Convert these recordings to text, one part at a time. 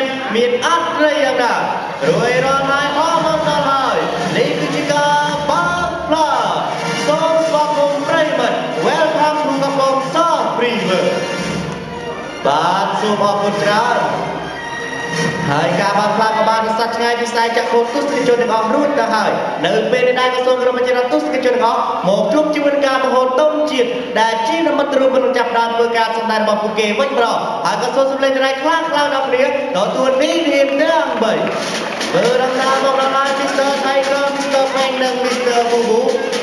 យ៉ាងណារួយរាល់ហើយអស់មកដល់ហើយនេះគឺជាការបើកផ្លាសូមស្វាគមន៍ប្រិយមិត្ត Welcome to កំពង់សោម River បាទសូមអរគុណច្រើន ហើយការបានផ្លាកក៏បានសត្វឆ្ងាយវិស័យចក្ខុទស្សនិកជនទាំងអស់រួចទៅហើយនៅពេលនេះដែរក៏សូមក្រុមប្រជាទស្សនិកជនទាំងអស់មកជួបជាមួយនឹងការបង្ហូរតុងជាតិដែលជានិមិត្តរូបនឹងចាប់ដើមធ្វើការសម្ដែងរបស់ពួកគេវិញម្ដងហើយក៏សូមសម្លេងដៃខ្លាំងខ្លាំងដល់គ្នាទទួលនេះរៀនទាំង3មើលដំណើរមកដល់ហើយ Mr. Tiger Mr. Frank និង Mr. Bubu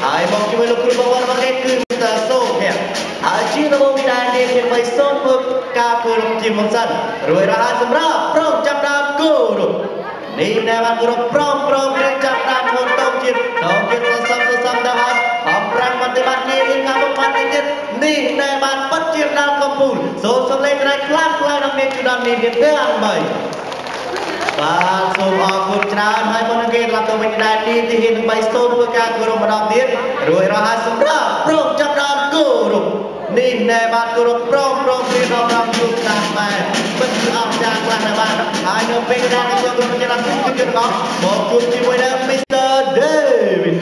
ហើយមកជាមួយលោកគ្រូបវររបស់គេគឺ Mr. So ភ័ក្រហើយជាដំបូងនេះដែរនាងមាន3សូនធ្វើការគោរពជាមុនសិនរួចរាល់ហើយសម្រាប់ព្រមចាប់ដើមគោរព នេះដែលបានគោរពព្រមព្រមរៀបចាប់ដើមមុនតោជាតិតោជាតិសសំសសំទៅហើយអបប្រាំងបប្រតិបត្តិនេះមានការបំផាត់នេះទៀតនេះដែលបានបិទជាដើមកំពូលសូមសំឡេងក្រៃខ្លាំងខ្លាំងដល់មានជំនាន់នេះទៀតទាំង3បាទសូមអរគុណច្រើនហើយមុននឹងគេត្រឡប់ទៅវិញដែរនេះទីហ៊ាន3សូមធ្វើការគោរពម្ដងទៀតរួចរាល់ហើយសម្រាប់ព្រមចាប់ដើមគោរពនេះណែបាទគោរពព្រមព្រមរៀបរាប់រំជួបតាមបែបពិតជាអស្ចារ្យខ្លាំងណាស់បាទហើយ នៅពេលដែលខ្ញុំក្រុមប្រជាជនគឺជនរបស់មកជួបជាមួយនឹង Mr. David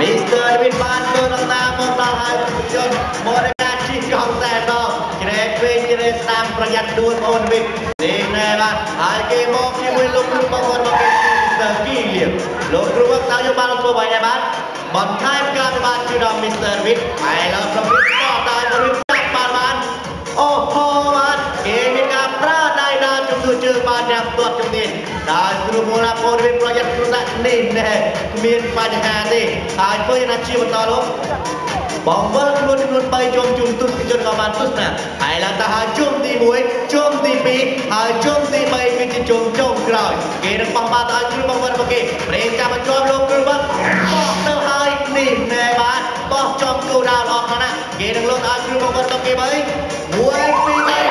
Mr. David បានធ្វើដំណើរមកដល់ហើយជនមកដល់ការជិះកង់តែដល់ជ្រែកពេកជ្រែកស្ដាំប្រយ័ត្នដួលបងអូនវិញនេះណែបាទហើយគេមកជាមួយលោកគ្រូបងអូនមកគេ Mr. Gilliam លោកគ្រូមកតើយកបានធ្វើអ្វីដែរបាទបន្ថែមការពិបាកជូនដល់ Mr. David ហើយឡើងប្រវិ នេះណែគ្មានបញ្ហាទេហើយធ្វើយ៉ាងណាជាបន្តលោកបងវិលខ្លួនចំនួន3ជុំជុំទស្សនិកជនក៏បានទស្សនាហើយឡើងទៅហើយជុំទី1ជុំទី2ហើយជុំទី3គឺជាជុំចុងក្រោយគេនឹងបោះបាល់ទៅឲ្យគ្រូបងវិលរបស់គេប្រេងចាំបញ្ជាប់លោកគ្រូបងបោះទៅហើយនេះណែបាទបោះចំគោលដៅល្អខ្លាំងណាស់គេនឹងលោកឲ្យគ្រូបងវិលរបស់គេបើ1 2 3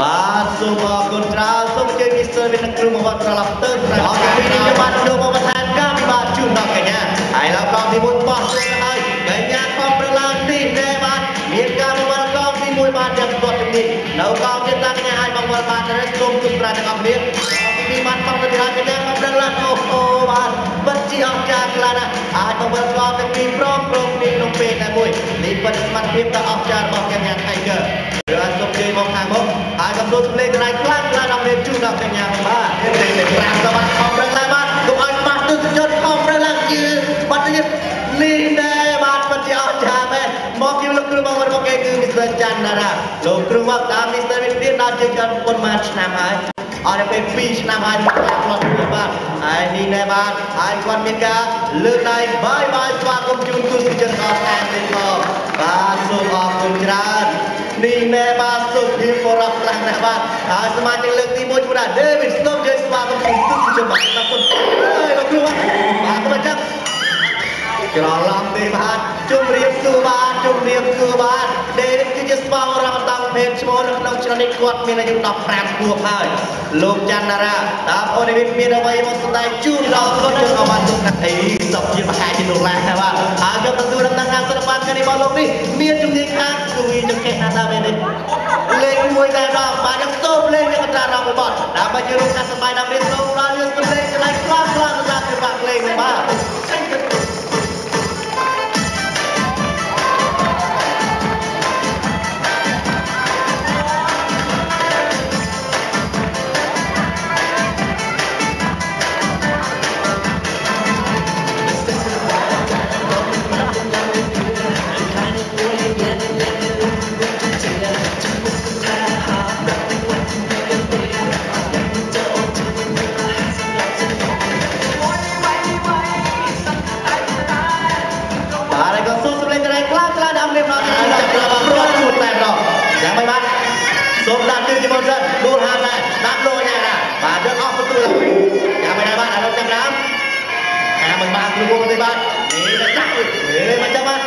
បាទសូមអរគុណច្រើនសូមអញ្ជើញមីស្ទ័រមាននឹងគ្រូមកវត្តត្រឡប់ទៅតែអរគុណពីនេះខ្ញុំបានចូលមកបន្ថែមការពិបាកជូនដល់កញ្ញាហើយឡើងកងទី1បោះទៅហើយកញ្ញាខំប្រឡើងនេះដែរបាទមានការបង្វិលកងទី1បានយ៉ាងស្ទាត់ជំនាញនៅកងទៀតតាកញ្ញាឲ្យបង្វិលបានទៅសូមទុំប្រាទាំងអស់គ្នាកងទី2បានបោះទៅហើយកញ្ញាខំប្រឡើងអូអូបាទពិតជាអស្ចារ្យខ្លាំងណាស់អាចបង្វិលកងទាំងពីរព្រមព្រមគ្នាក្នុងពេលតែមួយនេះពិតសមត្ថភាពដ៏អស្ចារ្យរបស់កញ្ញា Tiger ហើយកំដួលសម្លេងកន្លែងខ្លាំងខ្លាំងដល់មេជូនដល់កញ្ញាបាទទេទេប្រាំទៅបាទខំប្រឹងឡើងបាទកុំឲ្យខ្មាស់ទស្សនិកជនខំប្រឹងឡើងជឿបាត់ទៀតនេះដែរបាទពិតជាអស្ចារ្យមែនមកជាលោកគ្រូបងប្អូនរបស់គេគឺ Mr. ច័ន្ទណារាលោកគ្រូមកតាម Mr. វិទ្យាដល់ជើងកាន់ប៉ុន្មានឆ្នាំហើយអត់ទៅពេល2ឆ្នាំហើយមកផ្លាត់ទៅបាទហើយនេះដែរបាទហើយគាត់មានការលើកដៃបាយបាយស្វាគមន៍ជូនទស្សនិកជនអស់តាមទៀតផងបាទសូមអរគុណច្រើន នេះណែបាទសុភាពបរិបខ្លាំងណាស់បាទហើយសមាជិកលើកទី1ឈ្មោះថា David Stone ជួយស្វាគមន៍ទស្សនិកជនបាទអរគុណអើយលោកគ្រូបាទបាទក៏មិនចឹងច្រឡំទេបាទជម្រាបសួរបាទជម្រាបសួរបាទដេរិកគឺជាស្វារំតំភេទឈ្មោះនៅក្នុងឆ្នាំនេះគាត់មានអាយុ15ខួបហើយលោកច័ន្ទរាតាមអូនវិទ្យមានអ្វីមកសម្ដែងជូនដល់គាត់យើងក៏បានទុកណាស់អី សុខជាប្រហែលជាលោកឡាដែរបាទហើយយកទទួលដំណឹងខាងសិល្បៈកានេះរបស់លោកនេះមានជំនាញខាងគួយចង្កេះណាស់ដែរមែនទេលេងមួយតែដល់បាទយើងសូមលេងយកតារំបត់ដើម្បីជារូបកាសបាយដល់រៀនសូមដល់យើងសម្លេងកន្លែង luôn đi bạn để là chắc để mà chắc bạn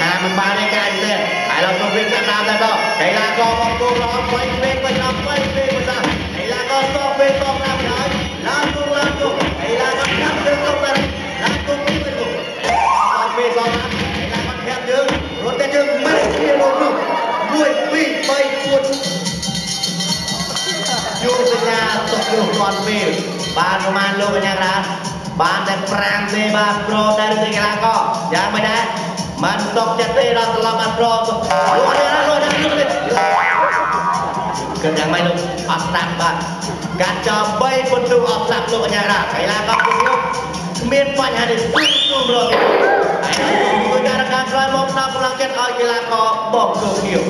à mình ba này cái gì thế phải là công việc chắc nào đây đâu cái là có một cô đó quay về quay nó quay về mà sao cái là có so về so làm đấy làm cùng làm cùng cái là có chắc được không đây làm cùng đi về cùng so về so làm cái là con thèm chứ luôn tay chứ mất tiền luôn luôn vui vì bay buồn យោសញ្ញាទុកយោគាត់ពេលបានប្រហែលលោកអញ្ញារា បានតែ5ទេបាទប្រតែទៅកីឡាករយ៉ាងមិនដែរមិនຕົកចិត្តទេដល់ត្រឡប់បានប្រលោកកញ្ញារានលោកដាក់លោកទេគិតយ៉ាងម៉េចលោកអត់ស្ដាប់បាទកាត់ចោល3ពុនទូអត់ស្ដាប់លោកកញ្ញារាកីឡាករគុំលោកគ្មានបញ្ហាទេស្ទុំស្ទុំរកហើយការការក្រោយមកដល់កម្លាំងចិត្តឲ្យកីឡាករ បបគោគៀវ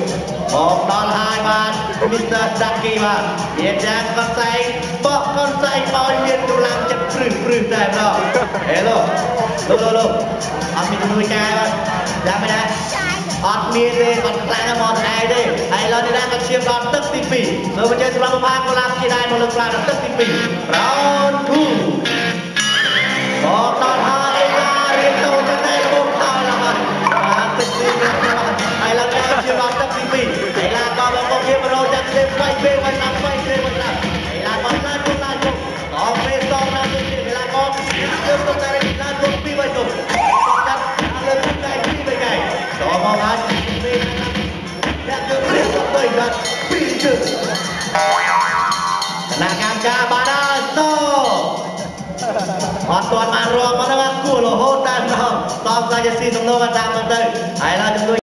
មកដល់ហើយបាទមីស្ទ័រដាគីបាទមានយ៉ាងកសែងបកកសែងបោយមានកម្លាំងចិត្តព្រឹសព្រឹសតែម្ដងហេឡូលោកលោកលោកអត់មានជំនួយការបាទយ៉ាងមិនដែរអត់មានទេអត់ខ្លាំងមកតែឯងទេហើយឡើយនេះដែរក៏ឈាមដល់ទឹកទី2លើបញ្ជាសម្រាប់ផាកូឡាជាដែរមកលើកឡើងដល់ទឹកទី2 round 2 បទៅដល់ពីជើងគណៈកម្មការបានហើយតអត់ទាន់បានរាប់មកហ្នឹងគួររហូតតែម្ដងតបសាជាស៊ីសំណងតាមទៅហើយឡើយជំនួយ